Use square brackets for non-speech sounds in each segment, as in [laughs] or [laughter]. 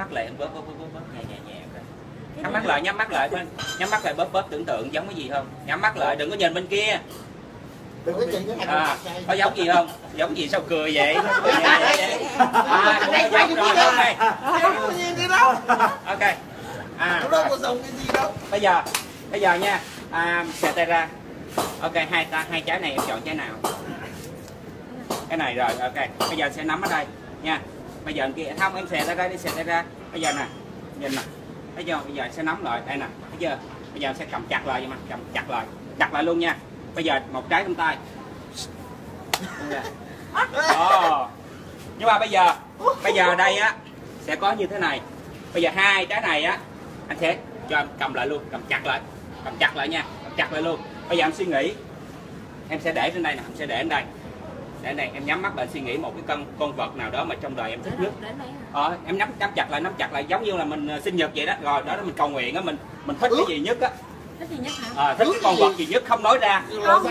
mắt lại em bóp bóp bóp bóp, nhẹ nhẹ nhẹ nhắm mắt lại nhắm mắt lại nhắm mắt lại bóp bóp tưởng tượng giống cái gì không? Nhắm mắt lại đừng có nhìn bên kia. Đừng có cái à, có giống gì không? Giống gì sao cười vậy? [laughs] À, giống rồi Không đâu ok. À. Nó đâu có dùng cái gì đâu. Bây giờ bây giờ nha. À, xẻ tay ra. Ok hai ta hai trái này em chọn trái nào? Cái này rồi ok. Bây giờ sẽ nắm ở đây nha bây giờ kia, không, em xẻ ra ra đi xẻ tay ra bây giờ nè, nhìn nè. Bây giờ bây giờ sẽ nắm lại. Đây nè bây giờ bây giờ sẽ cầm chặt lại mà, cầm chặt lại. Chặt lại luôn nha. Bây giờ một trái trong tay. Buông nhưng mà bây giờ bây giờ đây á, sẽ có như thế này. Bây giờ hai trái này á, anh sẽ cho em cầm lại luôn, cầm chặt lại. Cầm chặt lại nha, cầm chặt lại luôn. Bây giờ em suy nghĩ, em sẽ để trên đây nè, em sẽ để trên đây để đây em nhắm mắt lại suy nghĩ một cái con con vật nào đó mà trong đời em thích nhất. Ờ em nắm nắm chặt lại nắm chặt lại giống như là mình ờ, sinh nhật vậy đó. Rồi đó là mình cầu nguyện á mình mình thích cái gì nhất á. Thích gì nhất hả? Ờ, thích cái con vật gì nhất? Không nói ra. Không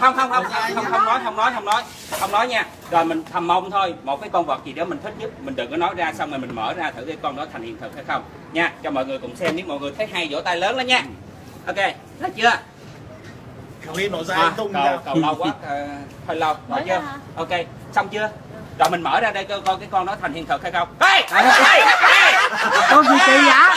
không không không đó. không nói không nói không nói không nói nha. Rồi mình thầm mong thôi một cái con vật gì đó mình thích nhất mình đừng có nói ra xong rồi mình mở ra thử cái con đó thành hiện thực hay không. Nha cho mọi người cùng xem nếu mọi người thấy hay vỗ tay lớn lên nha. Ok được chưa Khẩu yên nổ ra à, tung cầu, cầu lâu quá. Ờ, hơi lâu. Mở rồi chưa? hả? ok xong chưa? Rồi mình mở ra đây coi coi cái con đó thành hiện thực hay không? Hey, hey, hey. con gì kỳ vậy